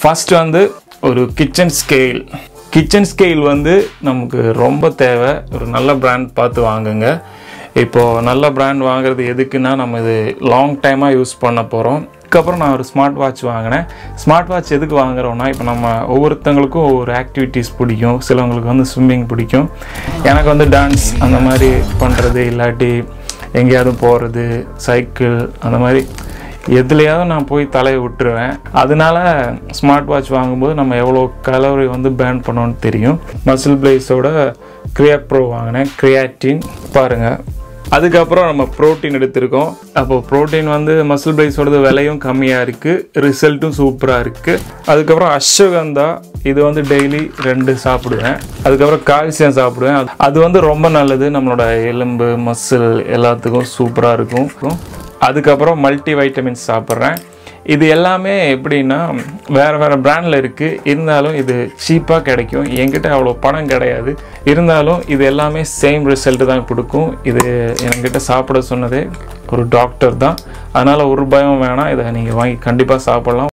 First வந்து ஒரு kitchen scale kitchen scale வந்து நமக்கு ரொம்ப தேவை. ஒரு நல்ல பிராண்ட் பார்த்து வாங்குங்க. இப்போது நல்ல பிராண்ட் வாங்குறது எதுக்குன்னா நம்ம இது லாங் டைமாக யூஸ் பண்ண போகிறோம் அதுக்கப்புறம் நான் ஒரு ஸ்மார்ட் வாட்ச் வாங்கினேன். ஸ்மார்ட் வாட்ச் எதுக்கு வாங்குறோம்னா இப்போ நம்ம ஒவ்வொருத்தங்களுக்கும் ஒவ்வொரு ஆக்டிவிட்டீஸ் பிடிக்கும். சிலவங்களுக்கு வந்து ஸ்விம்மிங் பிடிக்கும். எனக்கு வந்து டான்ஸ் அந்த மாதிரி பண்ணுறது இல்லாட்டி எங்கேயாவது போகிறது சைக்கிள் அந்த மாதிரி எதுலையாவது நான் போய் தலையை விட்டுருவேன். அதனால ஸ்மார்ட் வாட்ச் வாங்கும்போது நம்ம எவ்வளோ கலோரி வந்து பேர்ன் பண்ணோன்னு தெரியும். மசில் பிளேஸோட கிரியா ப்ரோ வாங்கினேன். கிரியாட்டின் பாருங்கள் அதுக்கப்புறம் நம்ம ப்ரோட்டீன் எடுத்திருக்கோம். அப்போ ப்ரோட்டீன் வந்து மசில் பிளேஸோடது விலையும் கம்மியாக இருக்குது ரிசல்ட்டும் சூப்பராக இருக்குது அதுக்கப்புறம் அஸ்வகந்தா இது வந்து டெய்லி ரெண்டு சாப்பிடுவேன். அதுக்கப்புறம் கால்சியம் சாப்பிடுவேன். அது- அது வந்து ரொம்ப நல்லது. நம்மளோட எலும்பு மசில் எல்லாத்துக்கும் சூப்பராக இருக்கும். அதுக்கப்புறம் மல்டி வைட்டமின்ஸ் சாப்பிட்றேன். இது எல்லாமே எப்படின்னா வேறு வேறு ப்ராண்டில் இருக்குது இருந்தாலும் இது சீப்பாக கிடைக்கும். என்கிட்ட அவ்வளோ பணம் கிடையாது. இருந்தாலும் இது எல்லாமே சேம் ரிசல்ட்டு தான் கொடுக்கும். இது என்கிட்ட சாப்பிட சொன்னதே ஒரு டாக்டர் தான். அதனால் ஒரு பயம் வேணாம். இதை நீங்கள் வாங்கி கண்டிப்பாக சாப்பிட்லாம்.